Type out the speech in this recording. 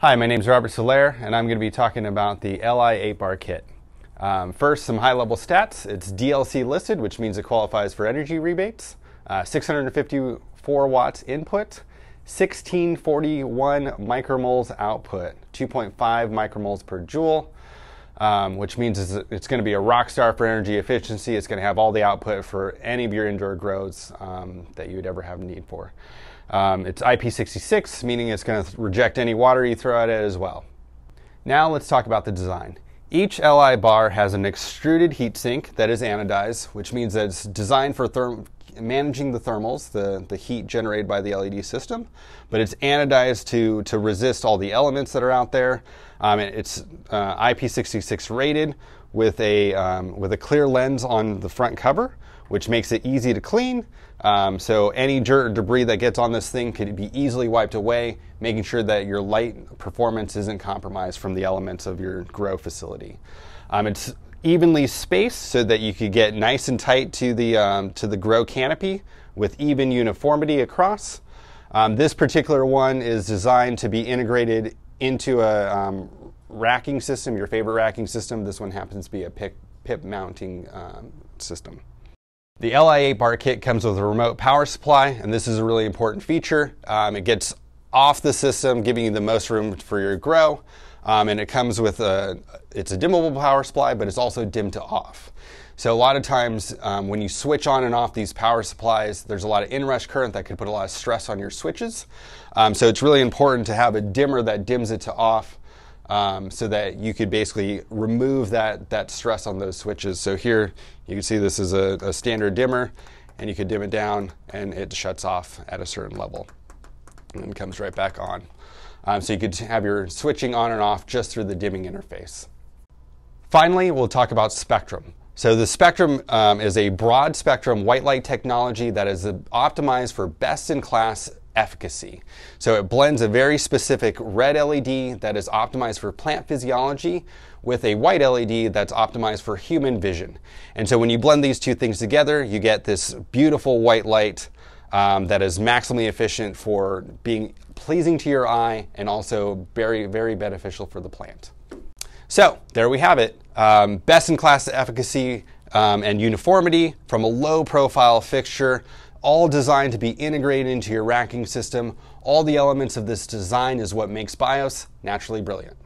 Hi, my name is Robert Soler, and I'm going to be talking about the LI 8-bar kit. Um, first, some high-level stats. It's DLC listed, which means it qualifies for energy rebates. Uh, 654 watts input, 1641 micromoles output, 2.5 micromoles per joule, um, which means it's, it's going to be a rock star for energy efficiency. It's going to have all the output for any of your indoor grows um, that you would ever have need for. Um, it's IP66, meaning it's going to reject any water you throw at it as well. Now let's talk about the design. Each LI bar has an extruded heat sink that is anodized, which means that it's designed for therm- managing the thermals, the, the heat generated by the LED system, but it's anodized to, to resist all the elements that are out there. Um, it's uh, IP66 rated with a, um, with a clear lens on the front cover, which makes it easy to clean. Um, so any dirt or debris that gets on this thing could be easily wiped away, making sure that your light performance isn't compromised from the elements of your grow facility. Um, it's evenly spaced so that you could get nice and tight to the, um, to the grow canopy with even uniformity across. Um, this particular one is designed to be integrated into a um, racking system, your favorite racking system. This one happens to be a Pipp, Pipp mounting um, system. The LI 8-bar kit comes with a remote power supply, and this is a really important feature. Um, it gets off the system, giving you the most room for your grow. Um, and it comes with a, it's a dimmable power supply, but it's also dim to off. So a lot of times um, when you switch on and off these power supplies, there's a lot of inrush current that could put a lot of stress on your switches. Um, so it's really important to have a dimmer that dims it to off um, so that you could basically remove that, that stress on those switches. So here you can see this is a, a standard dimmer and you could dim it down and it shuts off at a certain level and then comes right back on. Um, so you could have your switching on and off just through the dimming interface. Finally, we'll talk about Spectrum. So the Spectrum um, is a broad spectrum white light technology that is optimized for best in class efficacy. So it blends a very specific red LED that is optimized for plant physiology with a white LED that's optimized for human vision. And so when you blend these two things together, you get this beautiful white light um, that is maximally efficient for being pleasing to your eye and also very, very beneficial for the plant. So there we have it. Um, best in class efficacy um, and uniformity from a low profile fixture all designed to be integrated into your racking system. All the elements of this design is what makes BIOS naturally brilliant.